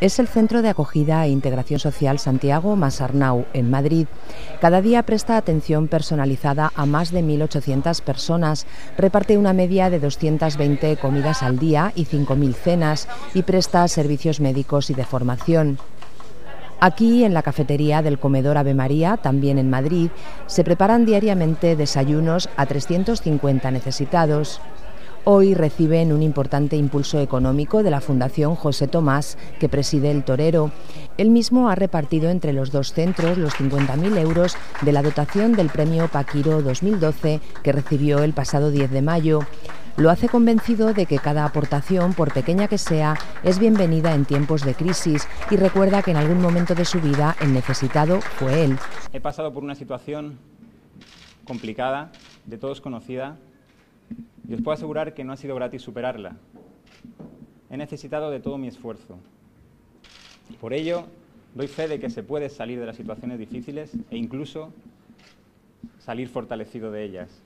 es el Centro de Acogida e Integración Social Santiago Masarnau, en Madrid. Cada día presta atención personalizada a más de 1.800 personas, reparte una media de 220 comidas al día y 5.000 cenas y presta servicios médicos y de formación. Aquí, en la cafetería del comedor Ave María, también en Madrid, se preparan diariamente desayunos a 350 necesitados. Hoy reciben un importante impulso económico de la Fundación José Tomás, que preside el torero. Él mismo ha repartido entre los dos centros los 50.000 euros de la dotación del premio Paquiro 2012 que recibió el pasado 10 de mayo. Lo hace convencido de que cada aportación, por pequeña que sea, es bienvenida en tiempos de crisis y recuerda que en algún momento de su vida el necesitado fue él. He pasado por una situación complicada, de todos conocida, y os puedo asegurar que no ha sido gratis superarla. He necesitado de todo mi esfuerzo. Por ello, doy fe de que se puede salir de las situaciones difíciles e incluso salir fortalecido de ellas.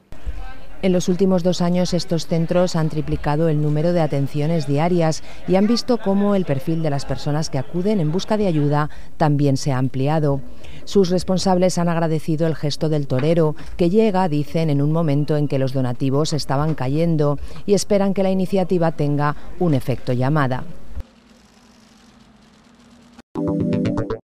En los últimos dos años estos centros han triplicado el número de atenciones diarias y han visto cómo el perfil de las personas que acuden en busca de ayuda también se ha ampliado. Sus responsables han agradecido el gesto del torero, que llega, dicen, en un momento en que los donativos estaban cayendo y esperan que la iniciativa tenga un efecto llamada.